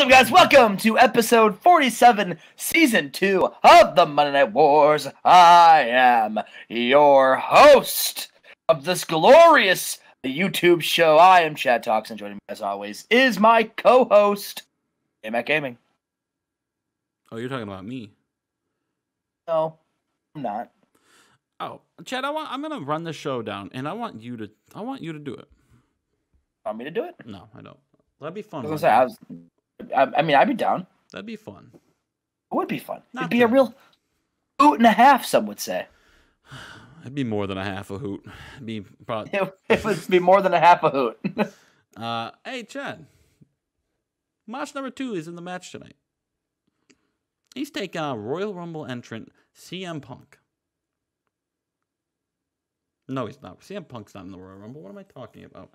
What's up, guys? Welcome to episode 47, season 2 of the Monday Night Wars. I am your host of this glorious YouTube show. I am Chad Talks, and joining me, as always, is my co host, Mac Gaming. Oh, you're talking about me. No, I'm not. Oh, Chad, I want I'm gonna run the show down, and I want you to I want you to do it. Want me to do it? No, I don't. That'd be fun. I was, say, I, was I, I mean, I'd be down. That'd be fun. It would be fun. Not It'd be a real hoot and a half, some would say. It'd be more than a half a hoot. It'd be probably. It, it would be more than a half a hoot. Uh, hey, Chad. Match number two is in the match tonight. He's taking on Royal Rumble entrant CM Punk. No, he's not. CM Punk's not in the Royal Rumble. What am I talking about?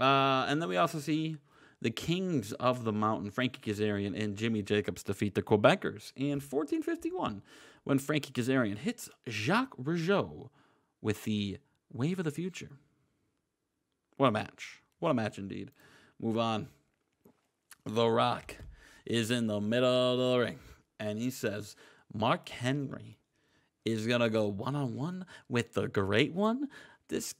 Uh, and then we also see the Kings of the Mountain, Frankie Kazarian and Jimmy Jacobs defeat the Quebecers in 1451 when Frankie Kazarian hits Jacques Rougeau with the Wave of the Future. What a match. What a match indeed. Move on. The Rock is in the middle of the ring and he says, Mark Henry is going to go one on one with the great one. This,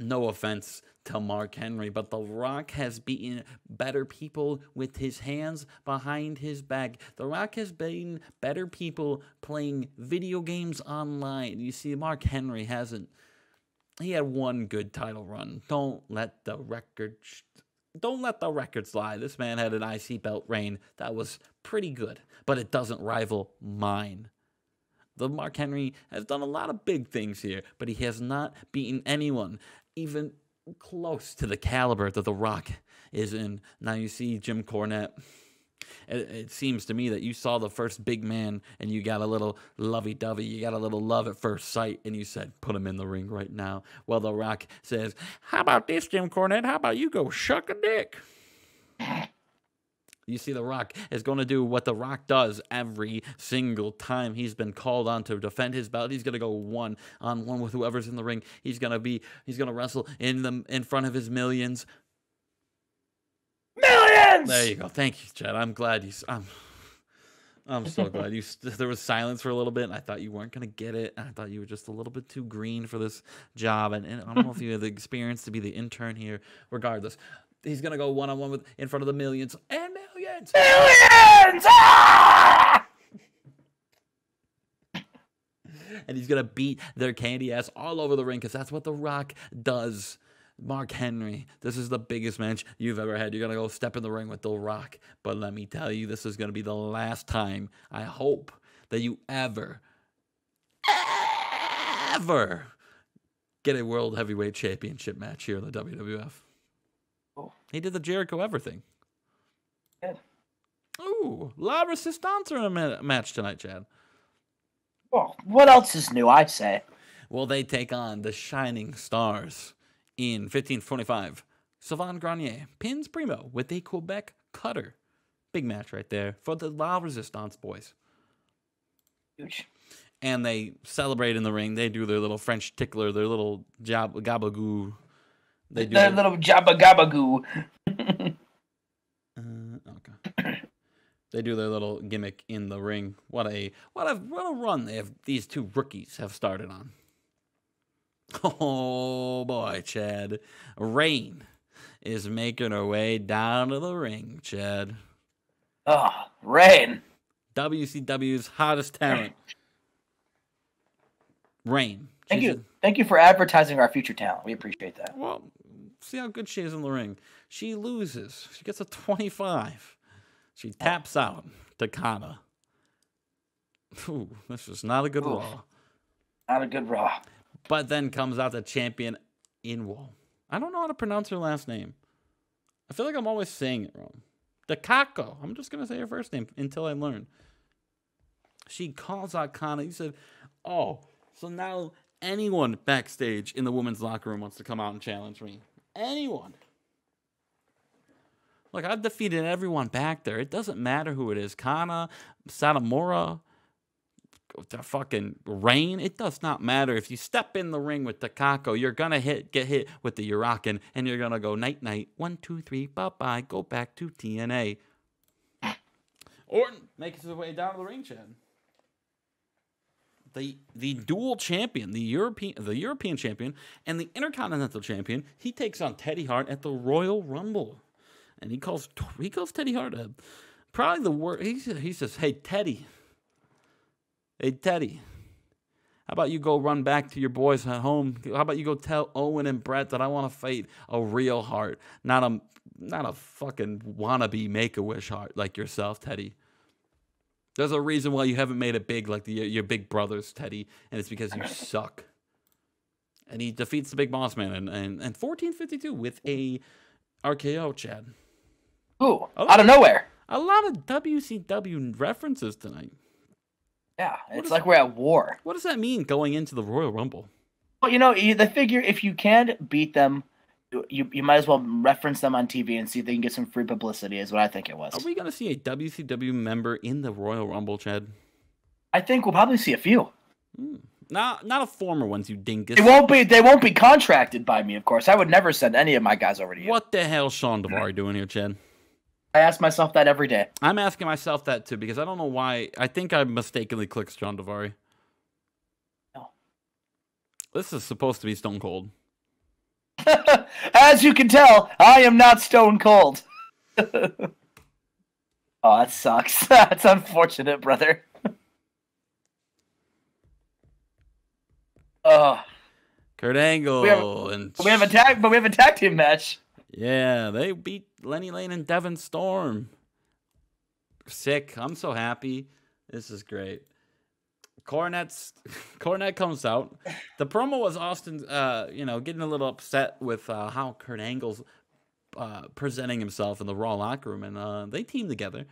no offense to Mark Henry, but The Rock has beaten better people with his hands behind his back. The Rock has beaten better people playing video games online. You see, Mark Henry hasn't he had one good title run. Don't let the record don't let the records lie. This man had an IC belt reign that was pretty good, but it doesn't rival mine. The Mark Henry has done a lot of big things here, but he has not beaten anyone even close to the caliber that The Rock is in. Now you see Jim Cornette. It, it seems to me that you saw the first big man and you got a little lovey dovey, you got a little love at first sight, and you said, put him in the ring right now. Well, The Rock says, How about this, Jim Cornette? How about you go shuck a dick? You see, The Rock is going to do what The Rock does every single time he's been called on to defend his belt. He's going to go one on one with whoever's in the ring. He's going to be, he's going to wrestle in the in front of his millions. Millions! There you go. Thank you, Chad. I'm glad you. I'm. I'm so glad you. There was silence for a little bit, and I thought you weren't gonna get it. I thought you were just a little bit too green for this job, and, and I don't know if you have the experience to be the intern here. Regardless, he's gonna go one on one with in front of the millions and millions. Millions! Ah! and he's gonna beat their candy ass all over the ring because that's what The Rock does. Mark Henry, this is the biggest match you've ever had. You're gonna go step in the ring with The Rock, but let me tell you, this is gonna be the last time. I hope that you ever, ever get a World Heavyweight Championship match here in the WWF. Oh. He did the Jericho Ever thing. Yeah. Ooh, La Resistance are in a ma- match tonight, Chad. Well, what else is new, I say? Will they take on the Shining Stars in 1525? Sylvain Grenier pins Primo with a Quebec cutter. Big match right there for the La Resistance boys. Huge. And they celebrate in the ring. They do their little French tickler, their little jab gabagoo. They do That their- little jabba gabagoo. Uh, okay. They do their little gimmick in the ring. What a what a what a run they have these two rookies have started on. Oh boy, Chad. Rain is making her way down to the ring, Chad. Oh, rain. WCW's hottest talent. Rain. Thank She's you. Thank you for advertising our future talent. We appreciate that. well, see how good she is in the ring. She loses. She gets a 25. She taps out to Kana. Ooh, this is not a good Oof. Raw. Not a good raw. But then comes out the champion Inwall. I don't know how to pronounce her last name. I feel like I'm always saying it wrong. Takako. I'm just gonna say her first name until I learn. She calls out Kana. He said, "Oh, so now anyone backstage in the women's locker room wants to come out and challenge me. Anyone." Look, I've defeated everyone back there. It doesn't matter who it is. Kana, Satomura, the fucking rain. It does not matter if you step in the ring with Takako. You're gonna hit get hit with the Uraken, and you're gonna go night night. One two three, bye bye. Go back to TNA. Orton makes his way down to the ring, Chad. The the dual champion, the European the European champion and the Intercontinental champion, he takes on Teddy Hart at the Royal Rumble, and he calls he calls Teddy Hart a, probably the worst. He he says, "Hey Teddy, hey Teddy, how about you go run back to your boys at home? How about you go tell Owen and Bret that I want to fight a real heart, not a not a fucking wannabe make a wish heart like yourself, Teddy." There's a reason why you haven't made it big like the, your big brothers, Teddy, and it's because you suck. And he defeats the big boss man and, and, and 1452 with a RKO, Chad. Ooh, out of nowhere. A lot of WCW references tonight. Yeah, it's is, like we're at war. What does that mean going into the Royal Rumble? Well, you know, they figure if you can't beat them you you might as well reference them on TV and see if they can get some free publicity. Is what I think it was. Are we gonna see a WCW member in the Royal Rumble, Chad? I think we'll probably see a few. Mm. Not not a former ones, you dingus. They won't be. They won't be contracted by me, of course. I would never send any of my guys over to you. What the hell, Shawn Daivari doing here, Chad? I ask myself that every day. I'm asking myself that too because I don't know why. I think I mistakenly clicked John Daivari. No. This is supposed to be Stone Cold. As you can tell, I am not stone cold. oh, that sucks. That's unfortunate, brother. oh. Kurt Angle we have, and we have a tag, but we have a tag team match. Yeah, they beat Lenny Lane and Devon Storm. Sick. I'm so happy. This is great. Cornette's Cornette comes out. The promo was Austin, uh, you know, getting a little upset with uh, how Kurt Angle's uh, presenting himself in the Raw locker room, and uh, they team together,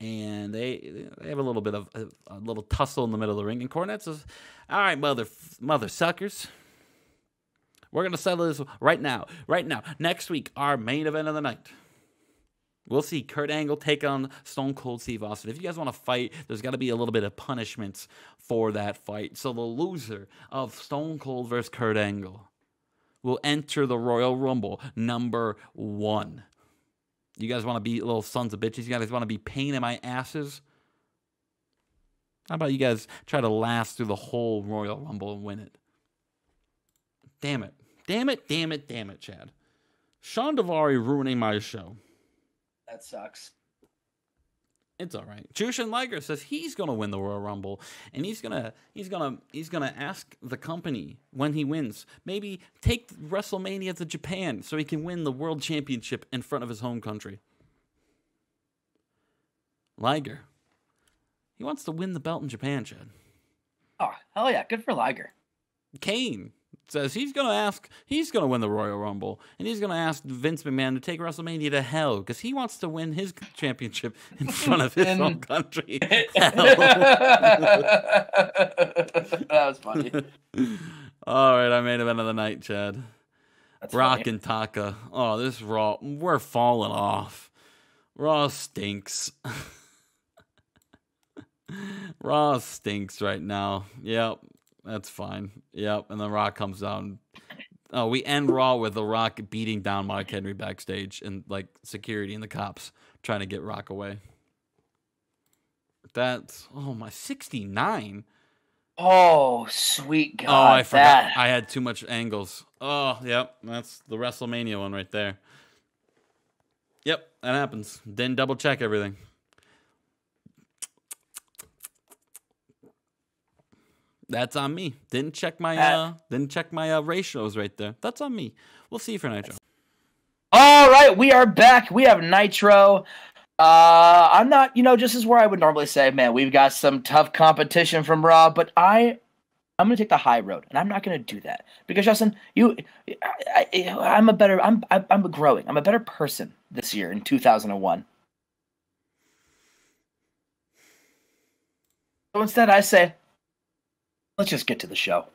and they they have a little bit of a, a, little tussle in the middle of the ring. And Cornette says, "All right, mother mother suckers." We're gonna settle this right now, right now. Next week, our main event of the night. We'll see Kurt Angle take on Stone Cold Steve Austin. If you guys want to fight, there's got to be a little bit of punishments for that fight. So the loser of Stone Cold versus Kurt Angle will enter the Royal Rumble number one. You guys want to be little sons of bitches? You guys want to be pain in my asses? How about you guys try to last through the whole Royal Rumble and win it? Damn it. Damn it, damn it, damn it, Chad. Shawn Daivari ruining my show. That sucks. It's all right. Jushin Liger says he's gonna win the Royal Rumble, and he's gonna he's gonna he's gonna ask the company when he wins, maybe take WrestleMania to Japan so he can win the World Championship in front of his home country. Liger, he wants to win the belt in Japan, Chad. Oh hell yeah, good for Liger. Kane says he's going to ask, he's going to win the Royal Rumble, and he's going to ask Vince McMahon to take WrestleMania to hell because he wants to win his championship in front of his and... own country. that was funny. All right, I made event of the night, Chad. That's Rock funny. and Taka. Oh, this Raw, we're falling off. Raw stinks. Raw stinks right now. Yep, that's fine. Yep. And then Rock comes down. Oh, we end Raw with The Rock beating down Mark Henry backstage and like security and the cops trying to get Rock away. That's oh my sixty nine. Oh sweet God! Oh, I forgot. That. I had too much angles. Oh, yep. That's the WrestleMania one right there. Yep, that happens. Then double check everything. That's on me. Didn't check my uh, didn't check my uh, ratios right there. That's on me. We'll see you for Nitro. All right, we are back. We have Nitro. Uh, I'm not, you know, just as where I would normally say, man, we've got some tough competition from Raw, but I, I'm gonna take the high road, and I'm not gonna do that because Justin, you, I, I, I'm a better, I'm, I'm growing. I'm a better person this year in 2001. So instead, I say, let's just get to the show.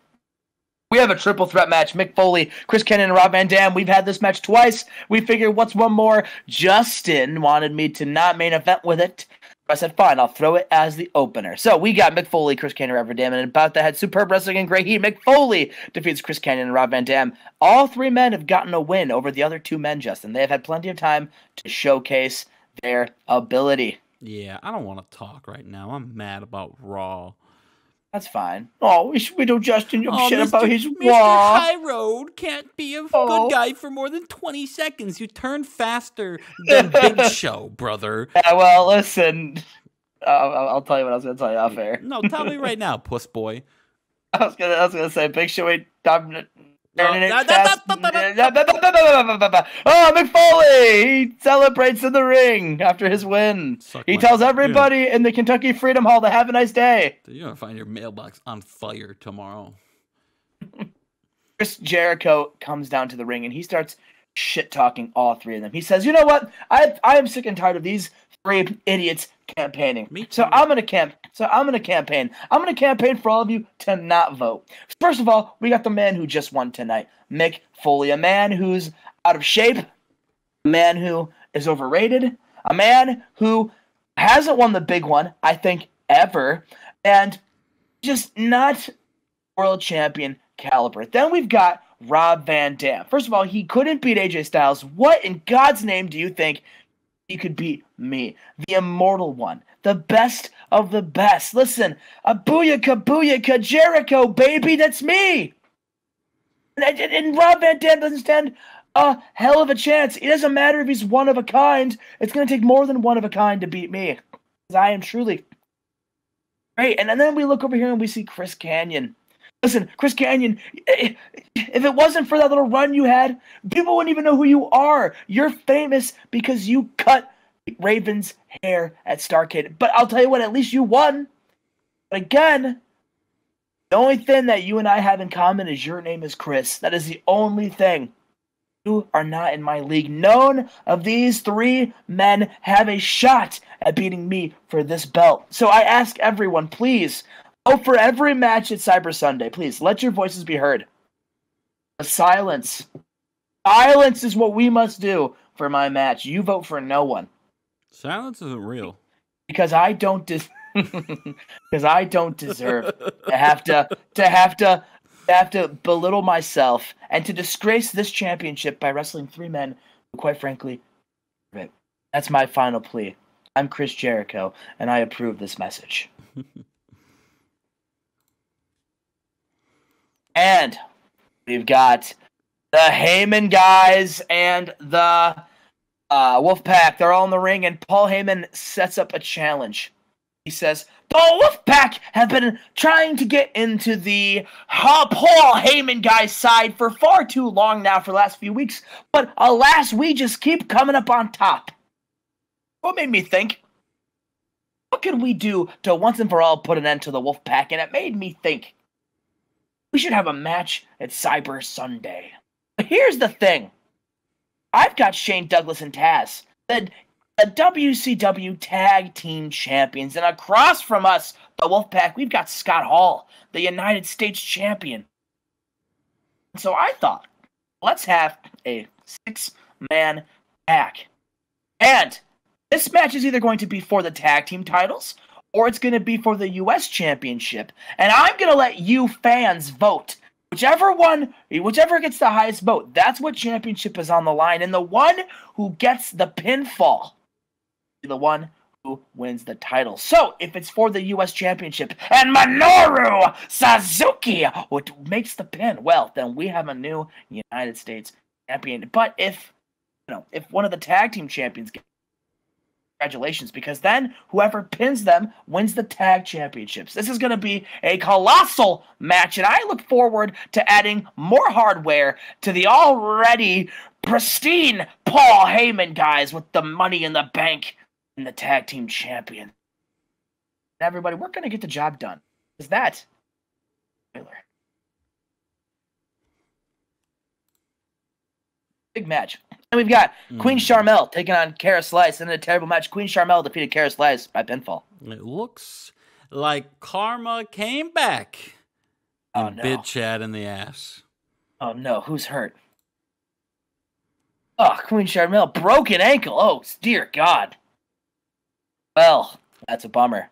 We have a triple threat match. Mick Foley, Chris Kanyon, and Rob Van Dam. We've had this match twice. We figured, what's one more? Justin wanted me to not main event with it. I said, fine, I'll throw it as the opener. So we got Mick Foley, Chris Kanyon, Rob Van Dam, and about that had superb wrestling and great heat. Mick Foley defeats Chris Kanyon and Rob Van Dam. All three men have gotten a win over the other two men, Justin. They have had plenty of time to showcase their ability. Yeah, I don't want to talk right now. I'm mad about Raw. That's fine. Oh, we, we do Justin your Oh, shit Mr. about his Mr. Raw. High Road can't be a Oh. good guy for more than 20 seconds. You turn faster than Big Show, brother. Yeah, well, listen. Uh, I'll, I'll tell you what I was going to tell you off air. No, tell me right now, puss boy. I was gonna, I was gonna say, Big Show ain't dominant. Oh, Mick Foley! He celebrates in the ring after his win. Suck He tells everybody in the Kentucky Freedom Hall to have a nice day. Dude, You're going to find your mailbox on fire tomorrow. Chris Jericho comes down to the ring and he starts shit talking all three of them. He says, "You know what? I I am sick and tired of these three idiots campaigning. Me So. I'm gonna camp. So I'm gonna campaign. I'm gonna campaign for all of you to not vote. First of all, we got the man who just won tonight, Mick Foley, a man who's out of shape, a man who is overrated, a man who hasn't won the big one, I think, ever, and just not world champion caliber. Then we've got Rob Van Dam. First of all, he couldn't beat AJ Styles. What in God's name do you think he could beat me? The immortal one. The best of the best. Listen, a booyaka booyaka Jericho, baby, that's me. And, and- Rob Van Dam doesn't stand a hell of a chance. It doesn't matter if he's one of a kind. It's going to take more than one of a kind to beat me. I am truly great. And, and then we look over here and we see Chris Kanyon. Listen, Chris Kanyon, if it wasn't for that little run you had, people wouldn't even know who you are. You're famous because you cut Raven's hair at Starcade. But I'll tell you what, at least you won. But again, the only thing that you and I have in common is your name is Chris. That is the only thing. You are not in my league. None of these three men have a shot at beating me for this belt. So I ask everyone, please, vote for every match at Cyber Sunday. Please, let your voices be heard. The silence. Silence is what we must do for my match. You vote for no one Silence isn't real. because I don't because I don't deserve to have to to have to to have to belittle myself and to disgrace this championship by wrestling three men who quite frankly. That's my final plea. I'm Chris Jericho and I approve this message. and we've got the Heyman guys and the uh, Wolfpack. They're all in the ring, and Paul Heyman sets up a challenge. He says, The Wolfpack have been trying to get into the uh, Paul Heyman guy's side for far too long now, for the last few weeks, but alas, we just keep coming up on top. What made me think? What could we do to once and for all put an end to the Wolfpack? And it made me think we should have a match at Cyber Sunday. But here's the thing I've got Shane Douglas and Taz, the, the WCW Tag Team Champions, and across from us, the Wolfpack, we've got Scott Hall, the United States Champion. So I thought, let's have a six man pack. And this match is either going to be for the tag team titles or it's going to be for the US Championship. And I'm going to let you fans vote. Whichever one, whichever gets the highest vote, that's what championship is on the line. And the one who gets the pinfall, the one who wins the title. So if it's for the U.S. Championship and Minoru Suzuki what makes the pin, well, then we have a new United States champion. But if you know, if one of the tag team champions gets congratulations because then whoever pins them wins the tag championships. This is going to be a colossal match, and I look forward to adding more hardware to the already pristine Paul Heyman guys with the money in the bank and the tag team champion. Everybody, we're going to get the job done. Is that? Spoiler. Big match. And we've got Queen Mm. Sharmell taking on Kara Slice in a terrible match. Queen Sharmell defeated Kara Slice by pinfall. It looks like karma came back Oh and no. bit Chad in the ass. Oh no, who's hurt? Oh, Queen Sharmell, broken ankle. Oh, dear God. Well, That's a bummer.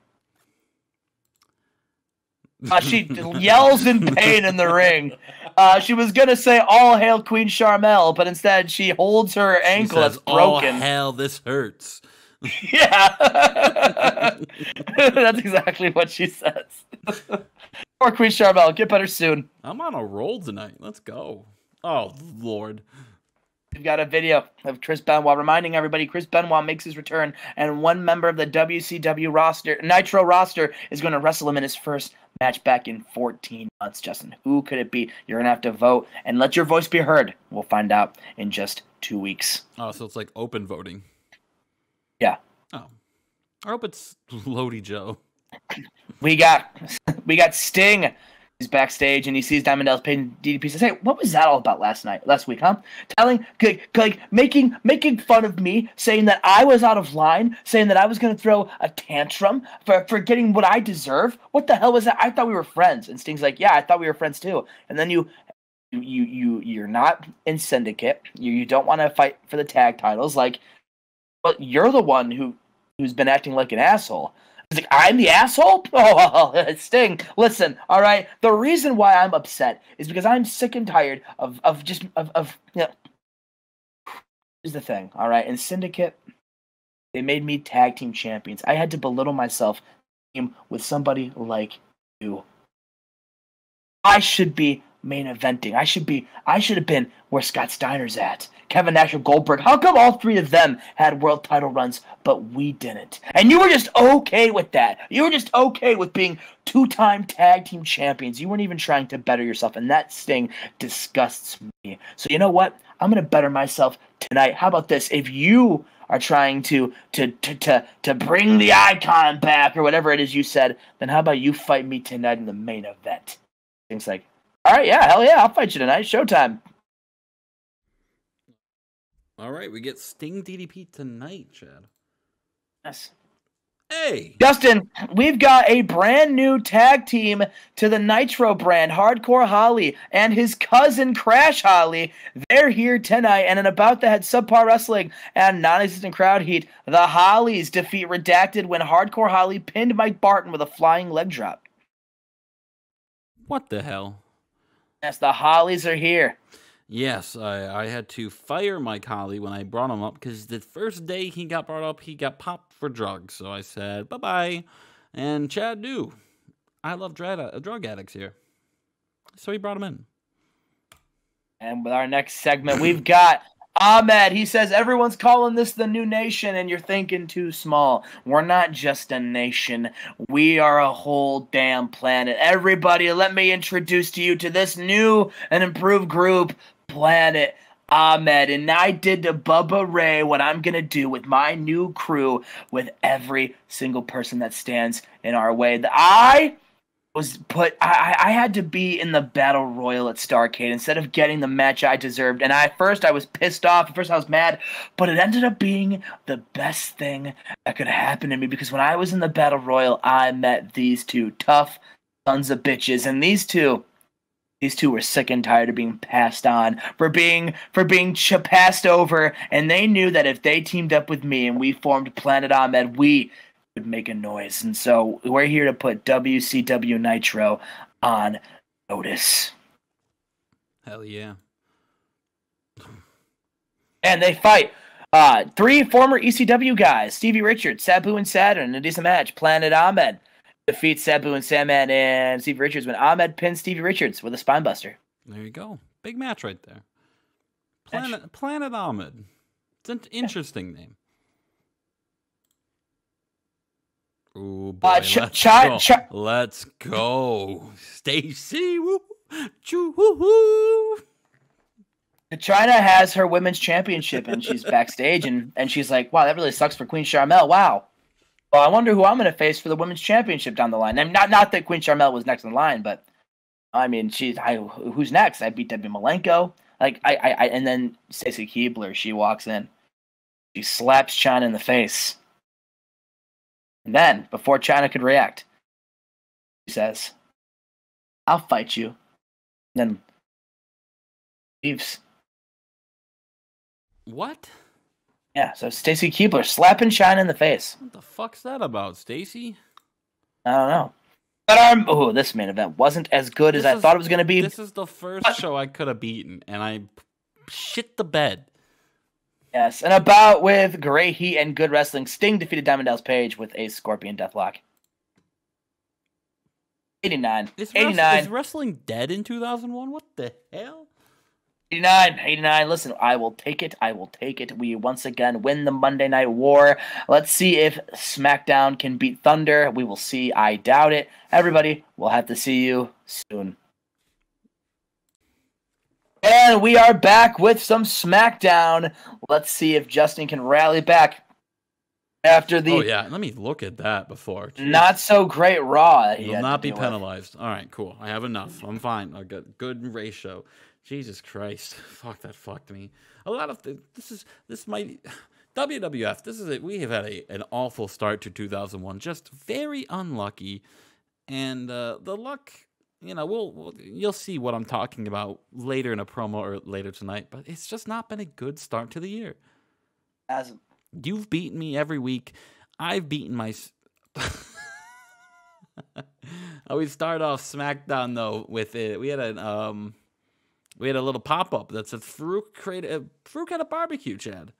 Uh, she yells in pain in the ring. Uh, she was gonna say "All hail Queen Sharmell," but instead she holds her ankle says, that's broken. Oh hell, this hurts. yeah, that's exactly what she says. Poor Queen Sharmell, get better soon. I'm on a roll tonight. Let's go. Oh lord. We've got a video of Chris Benoit reminding everybody Chris Benoit makes his return, and one member of the WCW roster, Nitro roster, is going to wrestle him in his first match back in 14 months. Justin, who could it be? You're going to have to vote and let your voice be heard. We'll find out in just two weeks. Oh, so it's like open voting. Yeah. Oh. I hope it's Lodi Joe. We got we got Sting. He's backstage and he sees Diamond Dallas Page and DDP says, "Hey, what was that all about last night, last week, huh? Telling, like, like making making fun of me, saying that I was out of line, saying that I was going to throw a tantrum for for getting what I deserve. What the hell was that? I thought we were friends." And Sting's like, "Yeah, I thought we were friends too." And then you you you you're not in syndicate. You you don't want to fight for the tag titles, like, but you're the one who who's been acting like an asshole. He's like, I'm the asshole? Oh, Sting, listen, all right? The reason why I'm upset is because I'm sick and tired of, of just, of, of, you know, here's the thing, all right? In Syndicate, they made me tag team champions. I had to belittle myself with somebody like you. I should be main eventing. I should be, I should have been where Scott Steiner's at. Kevin Nash or Goldberg. How come all three of them had world title runs, but we didn't? And you were just okay with that. You were just okay with being two time tag team champions. You weren't even trying to better yourself, and that sting disgusts me. So, you know what? I'm to better myself tonight. How about this? If you are trying to, to to to to bring the icon back or whatever it is you said, then how about you fight me tonight in the main event? Things like, all right, yeah, hell yeah, I'll fight you tonight. Showtime. All right, we get Sting DDP tonight, Chad. Yes. Hey, Justin, we've got a brand new tag team to the Nitro brand, Hardcore Holly and his cousin Crash Holly. They're here tonight, and in about the head subpar wrestling and non-existent crowd heat, the Hollies defeat Redacted when Hardcore Holly pinned Mike Barton with a flying leg drop. what the hell? Yes, the Hollies are here. Yes, I, I had to fire Mike Holly when I brought him up because the first day he got brought up, he got popped for drugs. So I said bye bye, and Chad knew. I love drug, uh, drug addicts here, so he brought him in. And with our next segment, we've got Ahmed. He says everyone's calling this the new nation, and you're thinking too small. We're not just a nation, we are a whole damn planet. Everybody, let me introduce to you to this new and improved group, Planet Ahmed. And I did to Bubba Ray what I'm going to do with my new crew with every single person that stands in our way. The I was put I, I had to be in the battle royal at Starcade instead of getting the match I deserved. And I first I was pissed off, at first I was mad, but it ended up being the best thing that could happen to me because when I was in the battle royal, I met these two tough sons of bitches. And these two these two were sick and tired of being passed on for being for being ch- passed over and they knew that if they teamed up with me and we formed planet ahmed we would make a noise. And so we're here to put WCW Nitro on notice. Hell yeah. And they fight uh, three former ECW guys Stevie Richards, Sabu and Saturn, in a decent match. Planet Ahmed defeats Sabu and Sandman and Stevie Richards when Ahmed pins Stevie Richards with a spinebuster. There you go. Big match right there. Planet Planet Ahmed. It's an interesting name. Ooh, boy, Uh, Ch- let's, Chi- go. Chi- let's go. Stacy. Woo. Choo, woo, woo. Chyna has her women's championship and she's backstage and, and she's like, wow, that really sucks for Queen Sharmell. Wow. Well, I wonder who I'm going to face for the women's championship down the line. And not not that Queen Sharmell was next in line, but I mean, she's I, who's next? I beat Debbie Malenko. Like I, I, I and then Stacy Keibler, she walks in, she slaps Chyna in the face, and then before Chyna could react, he says, "I'll fight you." And then leaves. What? Yeah, so Stacy Keibler slapping Chyna in the face. What the fuck's that about, Stacy? I don't know. But um, our oh, this main event wasn't as good as This I thought it was going to be. This is the first show I could have beaten, and I shit the bed. Yes, and about with Great Heat and Good Wrestling, Sting defeated Diamond Dallas Page with a Scorpion Deathlock. 89. Is, 89. is wrestling dead in 2001? What the hell? 89, 89. Listen, I will take it. I will take it. We once again win the Monday Night War. Let's see if SmackDown can beat Thunder. We will see. I doubt it. Everybody, we'll have to see you soon. And we are back with some SmackDown. Let's see if Justin can rally back after the Oh yeah, let me look at that before. Jeez. not so great Raw. You'll not be deal with. penalized. All right, cool. I have enough. I'm fine. I got good ratio. Jesus Christ, fuck that fucked me. A lot of th- this is this might WWF. This is it. We have had a an awful start to 2001. Just very unlucky, and uh, the luck. You know, we'll, we'll you'll see what I'm talking about later in a promo or later tonight. But it's just not been a good start to the year. As You've beaten me every week. I've beaten my. Uh, we start off SmackDown though with it. We had a um, we had a little pop up that said Faarooq created a, Faarooq had a barbecue. Chad.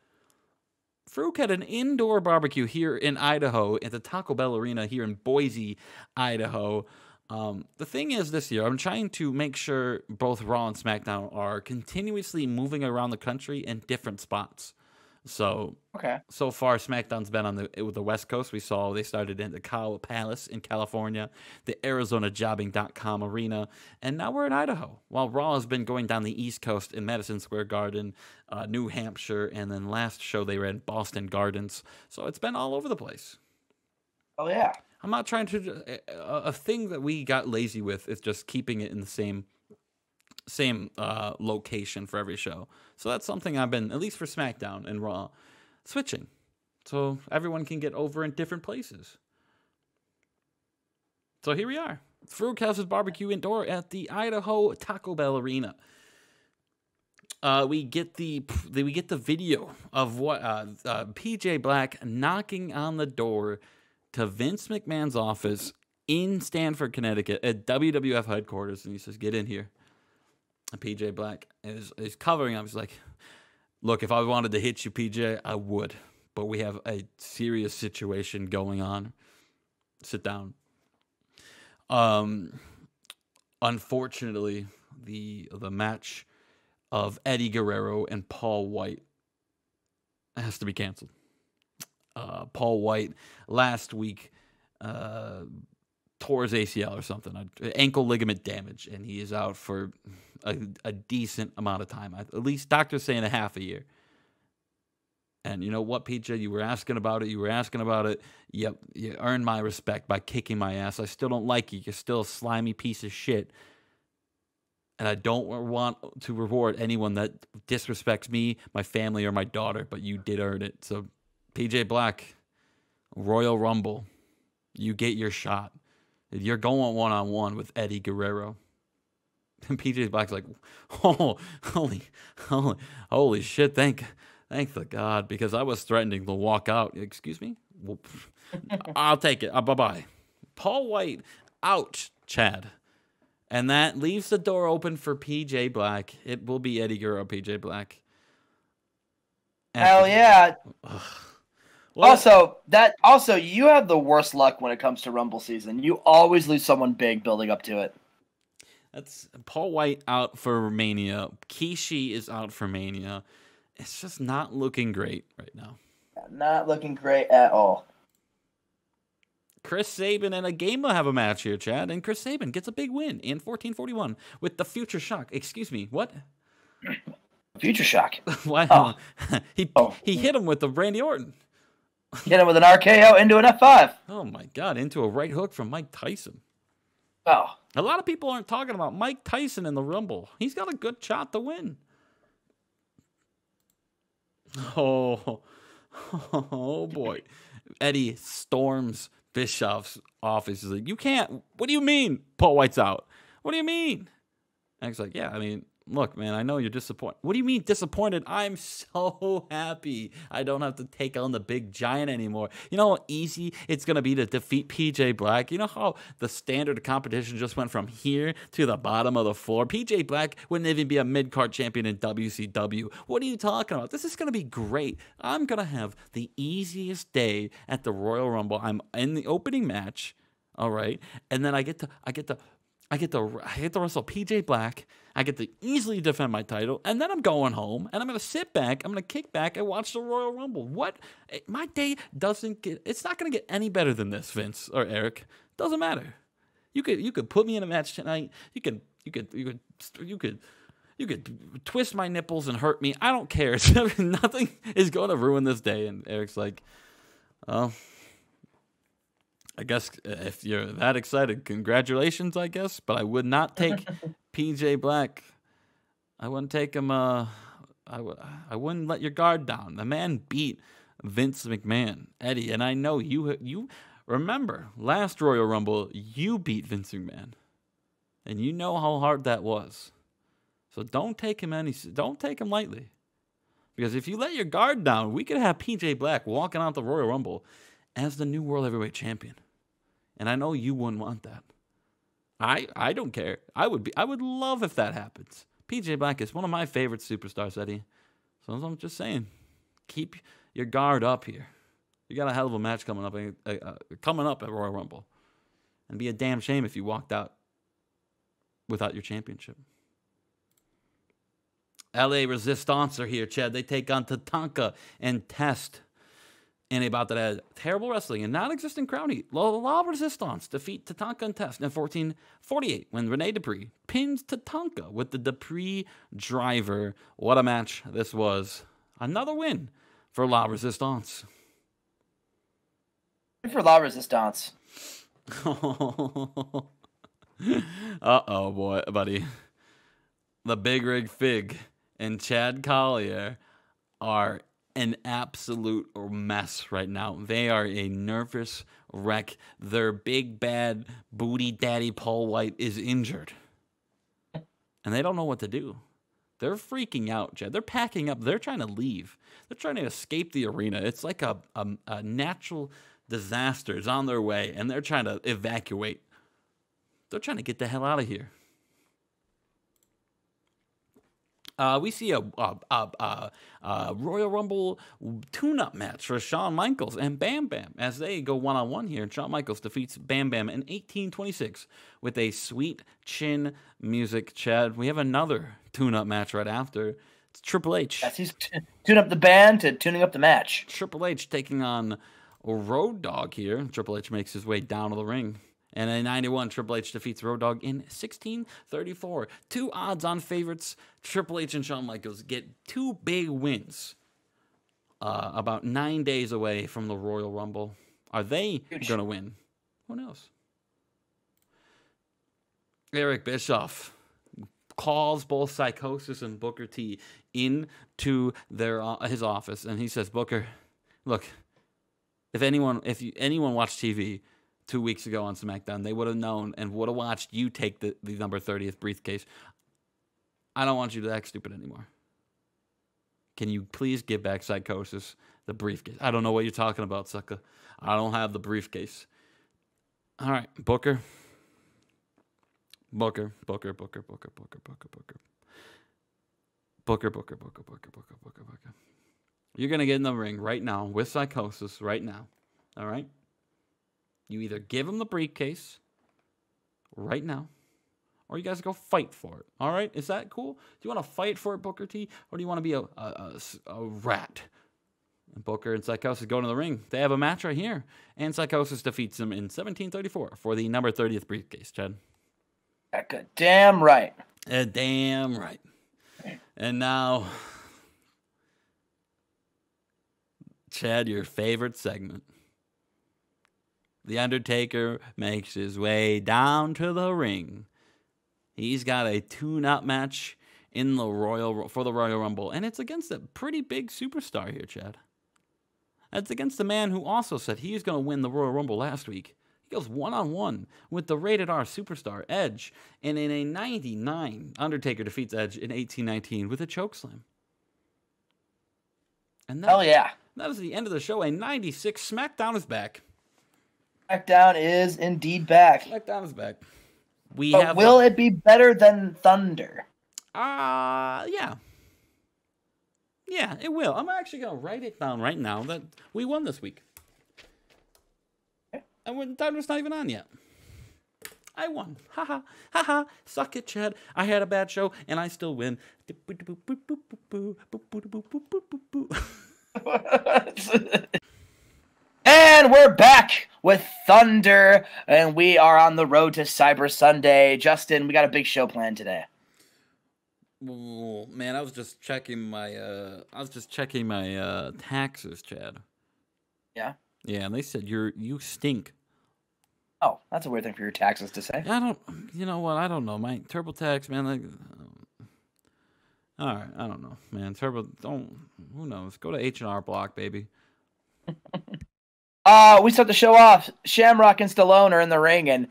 Faarooq had an indoor barbecue here in Idaho at the Taco Bell Arena here in Boise, Idaho. Um, the thing is, this year I'm trying to make sure both Raw and SmackDown are continuously moving around the country in different spots. So okay. so far SmackDown's been on the with the West Coast. We saw they started in the Cow Palace in California, the Arizona Jobing.com arena, and now we're in Idaho. While Raw has been going down the East Coast in Madison Square Garden, uh, New Hampshire, and then last show they were in Boston Gardens. So it's been all over the place. Oh yeah. I'm not trying to. A, a thing that we got lazy with is just keeping it in the same same uh, location for every show. So that's something I've been, at least for SmackDown and Raw, switching. So everyone can get over in different places. So here we are. Faarooq House's barbecue indoor at the Idaho Taco Bell Arena. Uh, we get the we get the video of what uh, uh, PJ Black knocking on the door to Vince McMahon's office in Stamford, Connecticut, at WWF headquarters, and he says, "Get in here." And PJ Black is is covering him. He's like, "Look, if I wanted to hit you, PJ, I would, but we have a serious situation going on. Sit down." Um, unfortunately, the the match of Eddie Guerrero and Paul White has to be canceled. Uh, Paul White last week uh, tore his ACL or something, ankle ligament damage, and he is out for a, a decent amount of time. At least doctors saying a half a year. And you know what, PJ? You were asking about it. You were asking about it. Yep, you earned my respect by kicking my ass. I still don't like you. You're still a slimy piece of shit. And I don't want to reward anyone that disrespects me, my family, or my daughter, but you did earn it. So, PJ Black, Royal Rumble, you get your shot. You're going one on one with Eddie Guerrero. And PJ Black's like, oh, holy, holy, holy shit! Thank, thank the God, because I was threatening to walk out. Excuse me. Well, I'll take it. Uh, bye bye. Paul White out, Chad. And that leaves the door open for PJ Black. It will be Eddie Guerrero, PJ Black. Hell yeah. Well, also, that also you have the worst luck when it comes to Rumble season. You always lose someone big building up to it. That's Paul White out for Mania. Kishi is out for Mania. It's just not looking great right now. Not looking great at all. Chris Sabin and a game will have a match here, Chad, and Chris Sabin gets a big win in 1441 with the Future Shock. Excuse me, what? Future shock. wow. Oh. he Oh. he hit him with the Randy Orton. Hit him with an RKO into an F5. Oh my God! Into a right hook from Mike Tyson. Oh, A lot of people aren't talking about Mike Tyson in the Rumble. He's got a good shot to win. Oh, oh boy. Eddie storms Bischoff's office. He's like, You can't. What do you mean Paul White's out? What do you mean? And he's like, Yeah, I mean, look, man, I know you're disappointed. What do you mean disappointed? I'm so happy I don't have to take on the big giant anymore. You know how easy it's going to be to defeat PJ Black? You know how the standard competition just went from here to the bottom of the floor? PJ Black wouldn't even be a mid card champion in WCW. What are you talking about? This is going to be great. I'm going to have the easiest day at the Royal Rumble. I'm in the opening match. All right. And then I get to I get to I get to I get to wrestle PJ Black. I get to easily defend my title, and then I'm going home, and I'm gonna sit back. I'm gonna kick back and watch the Royal Rumble. What? Eh, my day doesn't get. It's not gonna get any better than this, Vince or Eric. Doesn't matter. You could you could put me in a match tonight. You could you could you could you could you could twist my nipples and hurt me. I don't care. Nothing is going to ruin this day. And Eric's like, oh, I guess uh, if you're that excited, congratulations, I guess. But I would not take PJ Black. I wouldn't take him. Uh, I w- I wouldn't let your guard down. The man beat Vince McMahon, Eddie, and I know you. You remember last Royal Rumble, you beat Vince McMahon, and you know how hard that was. So don't take him any. Don't take him lightly, because if you let your guard down, we could have PJ Black walking out the Royal Rumble as the new World Heavyweight Champion. And I know you wouldn't want that. I I don't care. I would be I would love if that happens. PJ Black is one of my favorite superstars, Eddie. So I'm just saying, keep your guard up here. You got a hell of a match coming up, uh, uh, coming up at Royal Rumble, and be a damn shame if you walked out without your championship. LA Resistance are here, Chad. They take on Tatanka and Test and about that had terrible wrestling and non-existent crowd heat. La, La Resistance defeat Tatanka and Test in 1448 when Rene Dupree pins Tatanka with the Dupree driver. What a match this was. Another win for La Resistance. For La Resistance. Uh-oh, boy, buddy. The Big Rig Fig and Chad Collyer are an absolute mess right now. They are a nervous wreck. Their big bad booty daddy Paul White is injured. And they don't know what to do. They're freaking out, Jed. They're packing up. They're trying to leave. They're trying to escape the arena. It's like a, a, a natural disaster is on their way, and they're trying to evacuate. They're trying to get the hell out of here. Uh, we see a, a, a, a Royal Rumble tune-up match for Shawn Michaels and Bam Bam as they go one-on-one here. And Shawn Michaels defeats Bam Bam in 1826 with a sweet chin music. Chad, we have another tune-up match right after. It's Triple H. Yes, he's t- tuning up the band to tuning up the match. Triple H taking on Road Dogg here. Triple H makes his way down to the ring. And in 91, Triple H defeats Road Dogg in 1634. Two odds on favorites. Triple H and Shawn Michaels get two big wins uh, about nine days away from the Royal Rumble. Are they going to win? Who knows? Eric Bischoff calls both Psicosis and Booker T into their uh, his office, and he says, "Booker, look, if anyone if you, anyone watched TV, two weeks ago on SmackDown, they would have known and would have watched you take the, the number 30th briefcase. I don't want you to act stupid anymore. Can you please give back Psicosis the briefcase? I don't know what you're talking about, sucker. I don't have the briefcase. All right, Booker. Booker, Booker, Booker, Booker, Booker, Booker, Booker. Booker, Booker, Booker, Booker, Booker, Booker, Booker. You're going to get in the ring right now with Psicosis right now. All right? You either give him the briefcase right now, or you guys go fight for it. All right? Is that cool? Do you want to fight for it, Booker T, or do you want to be a, a, a, a rat? And Booker and Psicosis go to the ring. They have a match right here. And Psicosis defeats him in 1734 for the number 30th briefcase, Chad. Damn right. Uh, damn right. And now, Chad, your favorite segment. The Undertaker makes his way down to the ring. He's got a tune-up match in the Royal for the Royal Rumble, and it's against a pretty big superstar here, Chad. It's against the man who also said he was going to win the Royal Rumble last week. He goes one on one with the rated R superstar Edge, and in a 99, Undertaker defeats Edge in 1819 with a chokeslam. And that, Hell yeah. that is the end of the show. A 96 SmackDown is back. SmackDown is indeed back. SmackDown is back. We But have will it be better than Thunder? Uh yeah. Yeah, it will. I'm actually gonna write it down right now that we won this week. And when Thunder's not even on yet. I won. Ha ha ha ha. Suck it, Chad. I had a bad show and I still win. and we're back with Thunder, and we are on the road to Cyber Sunday. Justin, we got a big show planned today. Man, I was just checking my uh I was just checking my uh taxes, Chad. Yeah. Yeah, and they said you're you stink. Oh, that's a weird thing for your taxes to say. I don't. You know what? I don't know. My TurboTax, man. Like, all right, I don't know, man. Turbo, don't. Who knows? Go to H and R Block, baby. Uh, we start the show off. Shamrock and Stallone are in the ring, and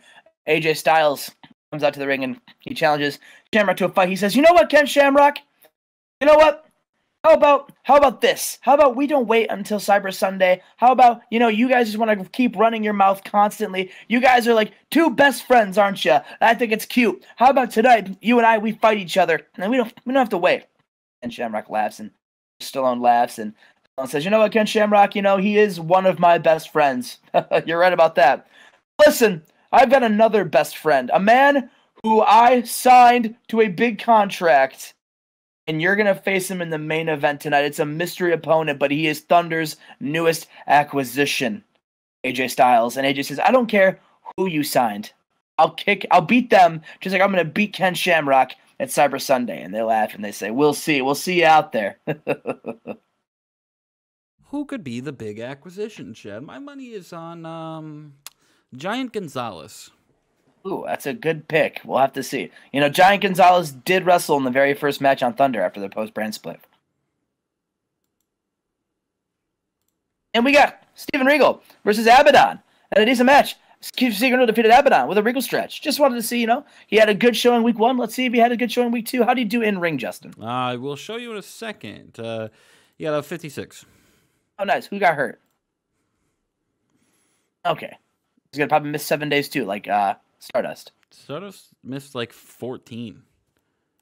AJ Styles comes out to the ring and he challenges Shamrock to a fight. He says, "You know what, Ken Shamrock? You know what? How about how about this? How about we don't wait until Cyber Sunday? How about you know you guys just want to keep running your mouth constantly? You guys are like two best friends, aren't you? I think it's cute. How about tonight you and I we fight each other and we don't we don't have to wait." And Shamrock laughs and Stallone laughs and says, "You know what, Ken Shamrock? You know he is one of my best friends. You're right about that. Listen, I've got another best friend, a man who I signed to a big contract." and you're going to face him in the main event tonight. It's a mystery opponent, but he is Thunder's newest acquisition, AJ Styles. And AJ says, I don't care who you signed. I'll kick, I'll beat them just like I'm going to beat Ken Shamrock at Cyber Sunday. And they laugh and they say, We'll see. We'll see you out there. Who could be the big acquisition, Chad? My money is on um, Giant Gonzalez. Ooh, that's a good pick. We'll have to see. You know, Giant Gonzalez did wrestle in the very first match on Thunder after the post brand split. And we got Steven Regal versus Abaddon. And it is a decent match. Keith Seagull defeated Abaddon with a Regal stretch. Just wanted to see, you know, he had a good show in week one. Let's see if he had a good show in week two. How do you do in ring, Justin? I will show you in a second. Uh, got 56. Oh, nice. Who got hurt? Okay. He's going to probably miss seven days too, like uh, Stardust. Stardust missed like 14.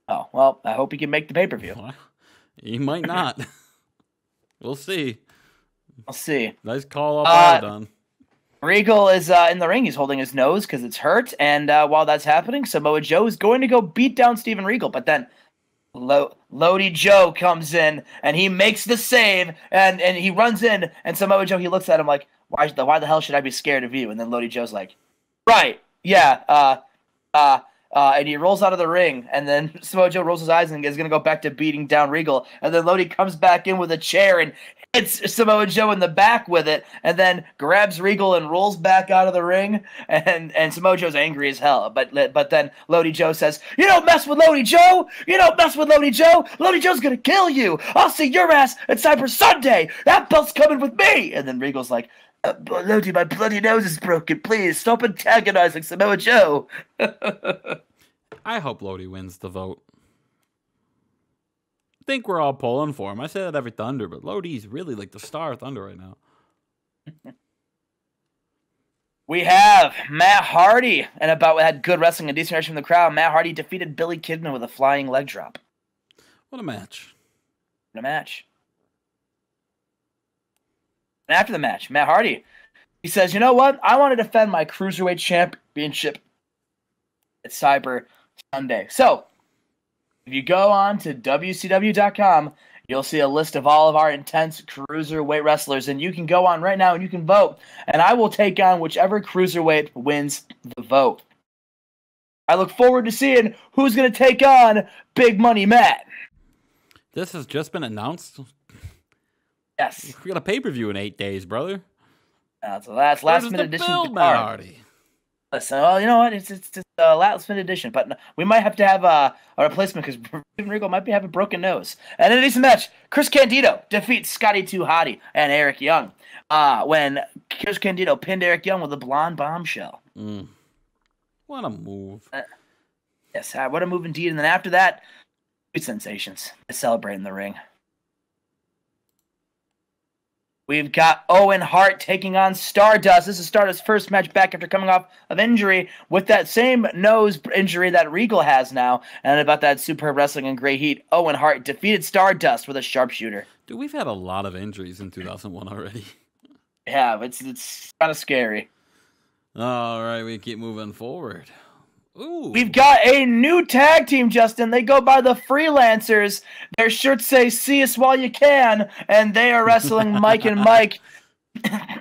Oh, well, I hope he can make the pay per view. He might not. we'll see. We'll see. Nice call up, Uh, Abaddon. Regal is uh, in the ring. He's holding his nose because it's hurt. And uh, while that's happening, Samoa Joe is going to go beat down Steven Regal. But then Lo- Lodi Joe comes in and he makes the save. And, and he runs in. And Samoa Joe, he looks at him like, why the, why the hell should I be scared of you? And then Lodi Joe's like, right, yeah, uh, uh, uh, and he rolls out of the ring, and then Samoa Joe rolls his eyes and is going to go back to beating down Regal. And then Lodi comes back in with a chair and hits Samoa Joe in the back with it, and then grabs Regal and rolls back out of the ring. And and Samoa Joe's angry as hell. But but then Lodi Joe says, "You don't mess with Lodi Joe. You don't mess with Lodi Joe. Lodi Joe's gonna kill you. I'll see your ass at Cyber Sunday. That belt's coming with me." And then Regal's like. Uh, Lodi, my bloody nose is broken. Please stop antagonizing Samoa Joe. I hope Lodi wins the vote. Think we're all pulling for him. I say that every Thunder, but Lodi's really like the star of Thunder right now. We have Matt Hardy, and about had good wrestling and decent reaction from the crowd. Matt Hardy defeated Billy Kidman with a flying leg drop What a match. in a match. And after the match, Matt Hardy, he says, "You know what? I want to defend my cruiserweight championship at Cyber Sunday." So, if you go on to WCW.com, you'll see a list of all of our intense cruiserweight wrestlers, and you can go on right now and you can vote, and I will take on whichever cruiserweight wins the vote. I look forward to seeing who's going to take on Big Money Matt. This has just been announced. Yes, We got a pay per view in eight days, brother. uh, so that's last minute the addition to build, Matt. Hardy? Listen, well, you know what? It's it's just a last minute edition, but no- we might have to have a, a replacement because Regal might be having a broken nose. And in a decent match, Chris Candido defeats Scotty Too Hottie and Eric Young. Uh, when Chris Candido pinned Eric Young with a blonde bombshell. Mm. What a move. Yes, uh, what a move indeed. And then after that, good sensations. In the ring. We've got Owen Hart taking on Stardust. This is Stardust's first match back after coming off of injury with that same nose injury that Regal has now. And about that superb wrestling and great heat, Owen Hart defeated Stardust with a sharpshooter. Dude, we've had a lot of injuries in 2001 already. Yeah, it's it's kind of scary. All right, we keep moving forward. Ooh. We've got a new tag team, Justin. They go by the Freelancers. Their shirts say "See us while you can," and they are wrestling Mike and Mike.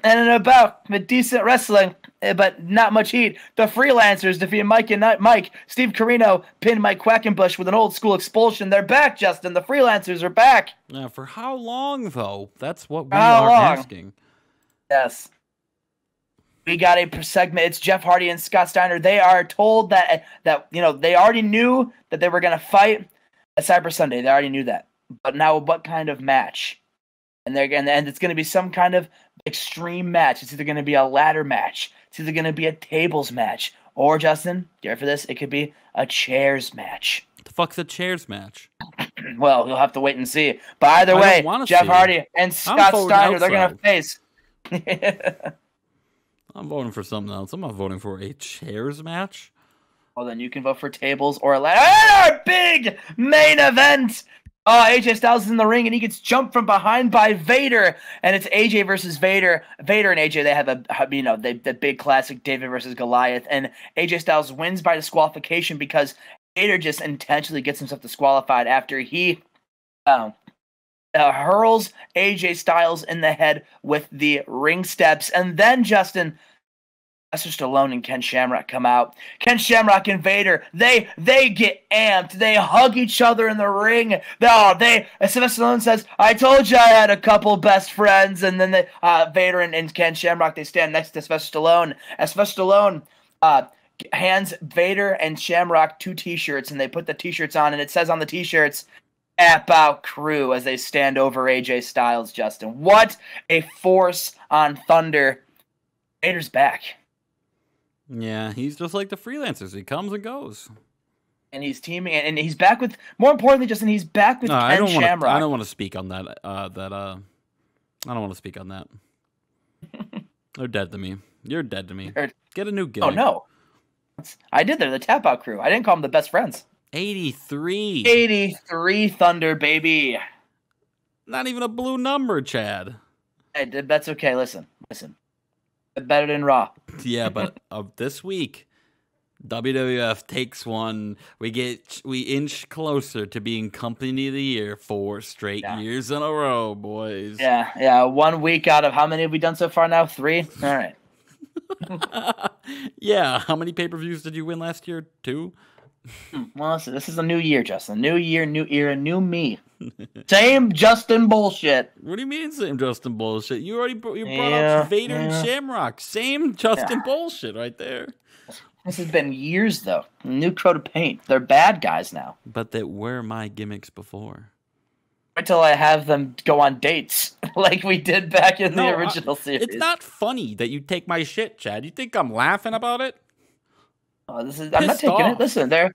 and in about with decent wrestling, eh, but not much heat, the Freelancers defeat Mike and Mike. Steve Corino pinned Mike Quackenbush with an old school expulsion. They're back, Justin. The Freelancers are back. Now, for how long, though? That's what we How are long? asking. Yes. We got a segment. It's Jeff Hardy and Scott Steiner. They are told that that you know they already knew that they were gonna fight at Cyber Sunday. They already knew that. But now, what kind of match? And they're gonna and it's gonna be some kind of extreme match. It's either gonna be a ladder match. It's either gonna be a tables match, or Justin, you ready for this? It could be a chairs match. The fuck's a chairs match? Well, you'll have to wait and see. But either I way, Jeff. Hardy and Scott Steiner, they're gonna face. I'm voting for something else. I'm not voting for a chairs match. Well, then you can vote for tables or a ladder. And our big main event. Oh, AJ Styles is in the ring and he gets jumped from behind by Vader, and it's AJ versus Vader. Vader and AJ they have a you know the big classic David versus Goliath, and AJ Styles wins by disqualification because Vader just intentionally gets himself disqualified after he um, uh, hurls AJ Styles in the head with the ring steps, and then Justin. Sylvester Stallone and Ken Shamrock come out. Ken Shamrock and Vader, they they get amped. They hug each other in the ring. Oh, they Sylvester Stallone says, "I told you I had a couple best friends." And then they, uh, Vader and, and Ken Shamrock they stand next to Sylvester Stallone. As Sylvester Stallone uh, hands Vader and Shamrock two T-shirts, and they put the T-shirts on, and it says on the T-shirts. App out crew as they stand over AJ Styles, Justin. What a force on Thunder. Vader's back. Yeah, he's just like the freelancers. He comes and goes. and he's teaming and he's back with more importantly justin he's back with No, ken I don't want to. shamrock I don't want to speak on that. Uh, that. Uh, I don't want to speak on that. They're dead to me. You're dead to me. Get a new gimmick. oh no i did they're the tap out crew i didn't call them the best friends 83. 83 thunder baby Not even a blue number, Chad. Hey, that's okay listen listen better than raw Yeah, but of this week, WWF takes one. We get we inch closer to being Company of the Year four straight Yeah. years in a row, boys. yeah yeah one week out of how many have we done so far now three all right yeah. How many pay per views did you win last year? Two. Hmm, well listen this is a new year justin new year new era new me same justin bullshit What do you mean, same Justin bullshit? You already bro- you brought Yeah, up Vader and. Shamrock. Same Justin Yeah. bullshit right there. this has been years though new coat of paint they're bad guys now But that were my gimmicks before. Until I have them go on dates like we did back in No, the I- original series. It's not funny that you take my shit, Chad. You think I'm laughing about it? Oh, this is, I'm not taking off. it. Listen, they're